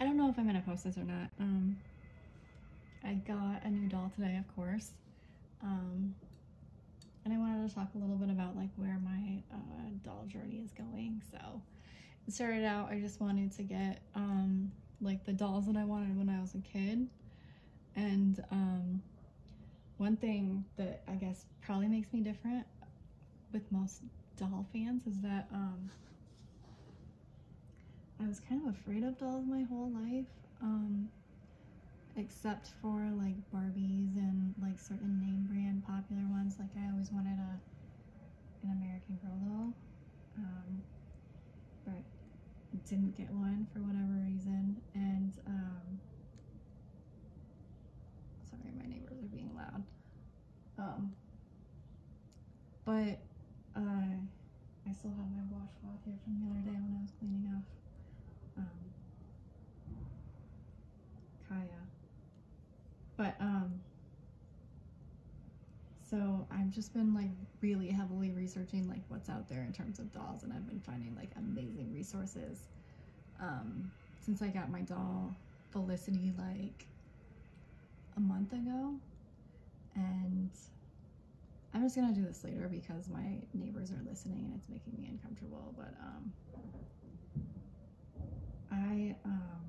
I don't know if I'm gonna post this or not. Um, I got a new doll today, of course. Um, and I wanted to talk a little bit about like where my uh, doll journey is going. So it started out, I just wanted to get um, like the dolls that I wanted when I was a kid. And um, one thing that I guess probably makes me different with most doll fans is that um, I was kind of afraid of dolls my whole life, um, except for like Barbies and like certain name brand popular ones. Like I always wanted a an American Girl doll, um, but didn't get one for whatever reason. And um, sorry, my neighbors are being loud. Um, but uh, I still have my washcloth here from the other day when I was cleaning off um, Kaya. But um, so I've just been like really heavily researching like what's out there in terms of dolls, and I've been finding like amazing resources. Um, since I got my doll Felicity like a month ago, and I'm just gonna do this later because my neighbors are listening and it's making me uncomfortable. But um, I um,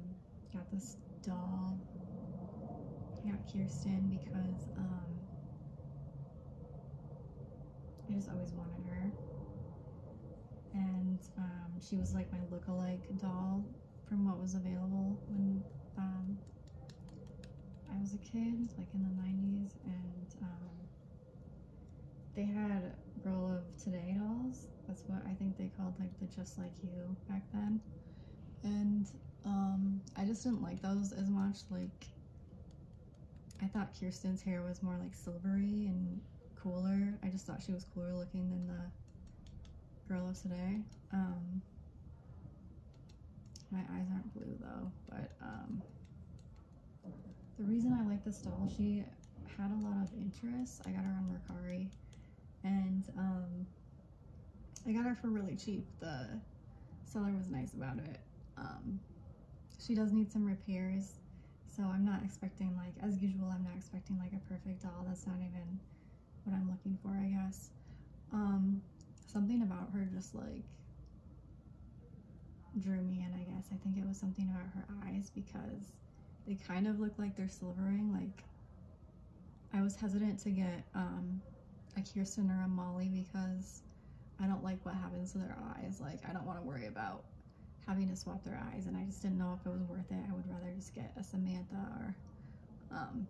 got this doll. I got Kirsten because um, I just always wanted her. And um, she was like my look-alike doll from what was available when um, I was a kid, like in the 90s. And um, they had Girl of Today dolls. That's what I think they called like the Just Like You back then and um, I just didn't like those as much. Like, I thought Kirsten's hair was more like silvery and cooler. I just thought she was cooler looking than the girl of today. Um, my eyes aren't blue though, but um, the reason I like this doll, she had a lot of interest. I got her on Mercari, and um, I got her for really cheap. The seller was nice about it. Um, she does need some repairs, so I'm not expecting like, as usual, I'm not expecting like a perfect doll. That's not even what I'm looking for, I guess. Um, something about her just like drew me in, I guess. I think it was something about her eyes because they kind of look like they're silvering. Like, I was hesitant to get um, a Kirsten or a Molly because I don't like what happens to their eyes. Like, I don't want to worry about having to swap their eyes and I just didn't know if it was worth it. I would rather just get a Samantha or um,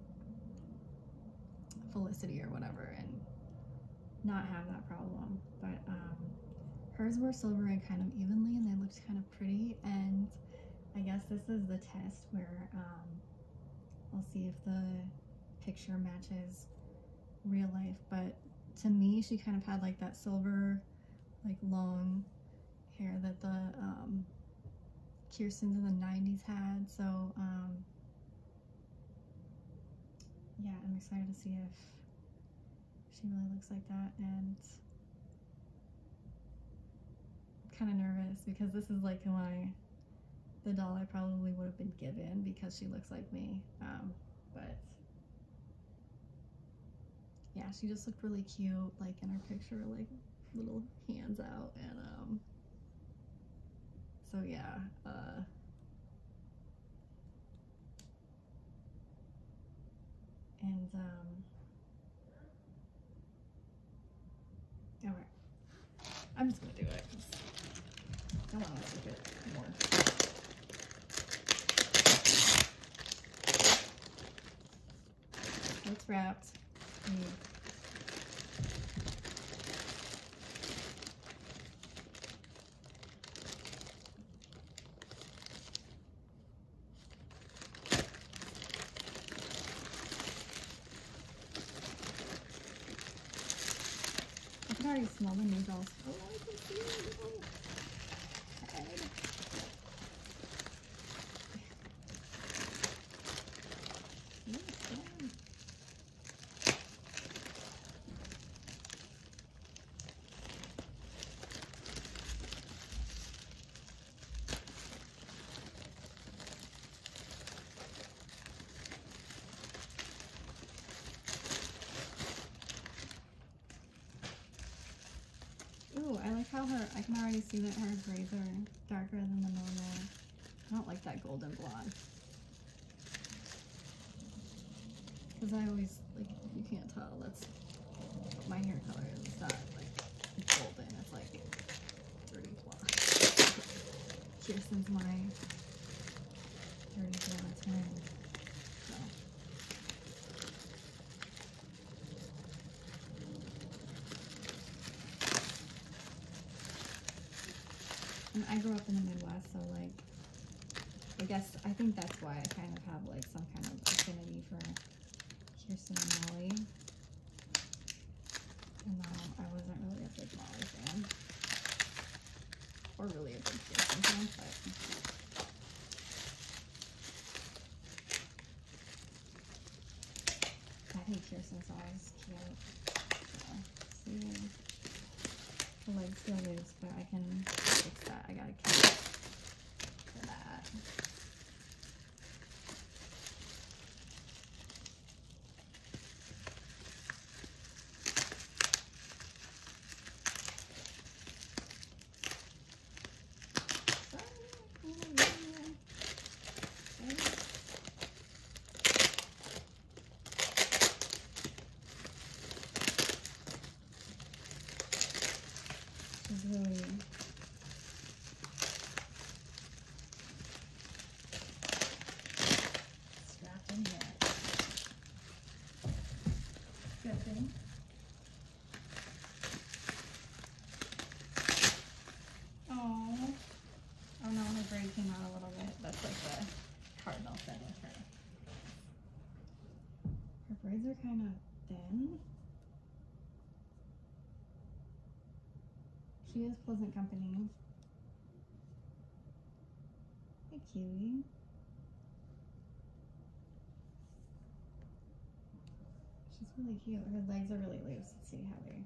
Felicity or whatever and not have that problem. But um, hers were silver and kind of evenly and they looked kind of pretty and I guess this is the test where um, I'll see if the picture matches real life. But to me, she kind of had like that silver, like long hair that the um, Kirsten's in the 90s had. So, um, yeah, I'm excited to see if she really looks like that. And kind of nervous because this is like my, the doll I probably would have been given because she looks like me. Um, but yeah, she just looked really cute, like in her picture, like little hands out and um so yeah, uh, and um, all right, I'm just gonna do it. I don't want to make it more. It's wrapped. Mm. Already smell the noodles. Oh, I can see. Her, I can already see that her braids are darker than the normal. I don't like that golden blonde. Because I always, like, you can't tell, that's my hair color is. It's not, like, golden, it's like dirty blonde. Kirsten's my dirty blonde And I grew up in the Midwest, so like, I guess I think that's why I kind of have like some kind of affinity for Kirsten and Molly. And though I wasn't really a big Molly fan, or really a big Kirsten fan, but I think Kirsten's always cute. So, see, the leg's still loose, but I can fix that. I got a kit for that. She's really strapped in here. Good thing. Oh, oh no, her braid came out a little bit. That's like the cardinal sin with her. Her braids are kind of thin. She is pleasant company. Hey, cutie. She's really cute. Her legs are really loose. Let's see how they.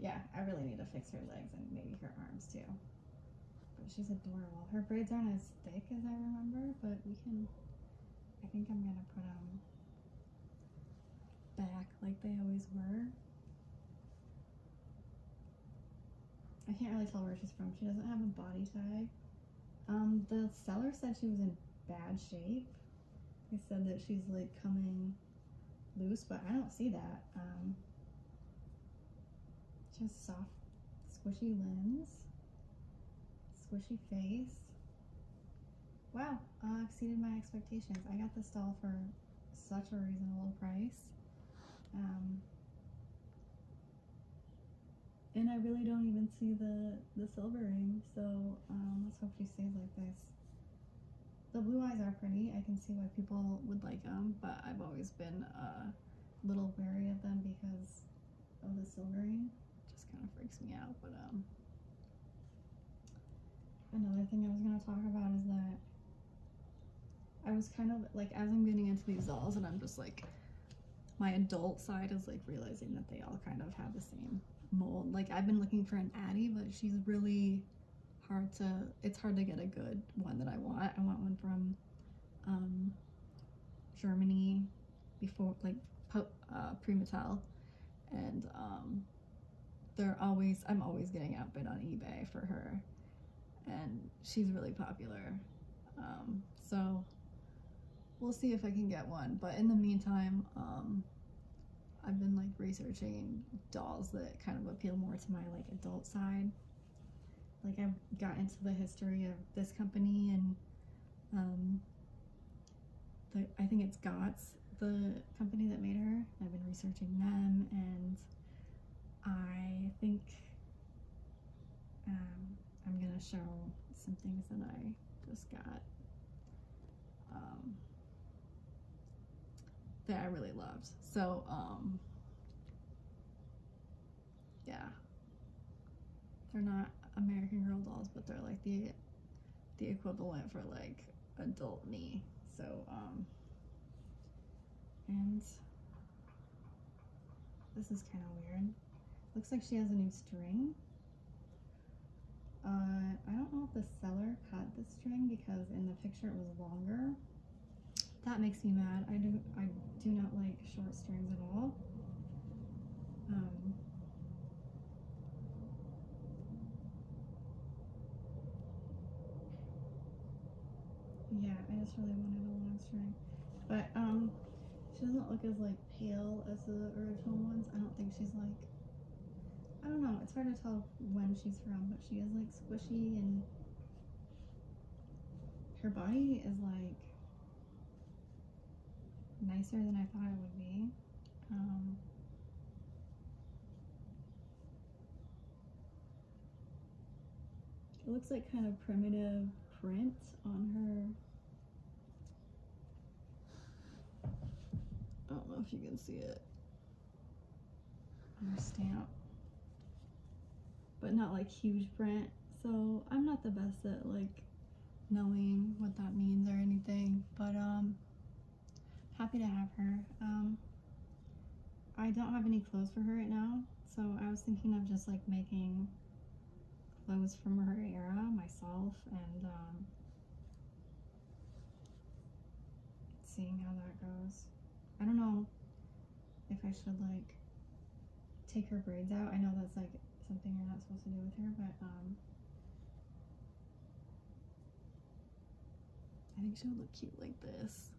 Yeah, I really need to fix her legs and maybe her arms too. But she's adorable. Her braids aren't as thick as I remember, but we can. I think I'm gonna put them back like they always were. I can't really tell where she's from. She doesn't have a body tag. Um, the seller said she was in bad shape. They said that she's like coming loose, but I don't see that. Um, just soft, squishy limbs, squishy face. Wow, uh, exceeded my expectations. I got this doll for such a reasonable price. Um, and I really don't even see the the silver ring, so um, let's hope she stays like this. The blue eyes are pretty. I can see why people would like them, but I've always been a little wary of them because of the silver ring. It just kind of freaks me out. But um, another thing I was gonna talk about is that I was kind of like as I'm getting into these dolls, and I'm just like my adult side is like realizing that they all kind of have the same mold. Like I've been looking for an Addy, but she's really hard to. It's hard to get a good one that I want. I want one from um, Germany before, like uh, pre-Mattel, and um, they're always. I'm always getting outbid on eBay for her, and she's really popular. Um, so we'll see if I can get one. But in the meantime, um, I've been like researching dolls that kind of appeal more to my like adult side. Like I've got into the history of this company and um, the I think it's Götz, the company that made her. I've been researching them and I think um, I'm gonna show some things that I just got. Um, that I really loved. So, um, yeah, they're not American Girl dolls, but they're like the the equivalent for like adult me. So, um, and this is kind of weird. Looks like she has a new string. Uh, I don't know if the seller cut the string because in the picture it was longer. That makes me mad. I do, I do not like short strings at all. Um, yeah, I just really wanted a long string. But, um, she doesn't look as, like, pale as the original ones. I don't think she's, like, I don't know. It's hard to tell when she's from, but she is, like, squishy and her body is, like, nicer than I thought it would be. Um It looks like kind of primitive print on her. I don't know if you can see it on her stamp, but not like huge print. So I'm not the best at like knowing what that means or anything, but um, happy to have her. Um, I don't have any clothes for her right now, so I was thinking of just like making clothes from her era myself and um, seeing how that goes. I don't know if I should like take her braids out. I know that's like something you're not supposed to do with her, but um, I think she would look cute like this.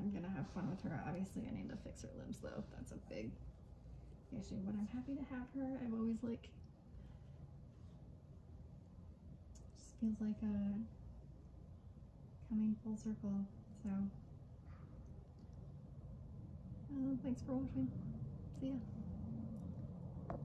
I'm gonna have fun with her. Obviously, I need to fix her limbs though. That's a big issue, but I'm happy to have her. I've always like just feels like a coming full circle. So, uh, thanks for watching. See ya.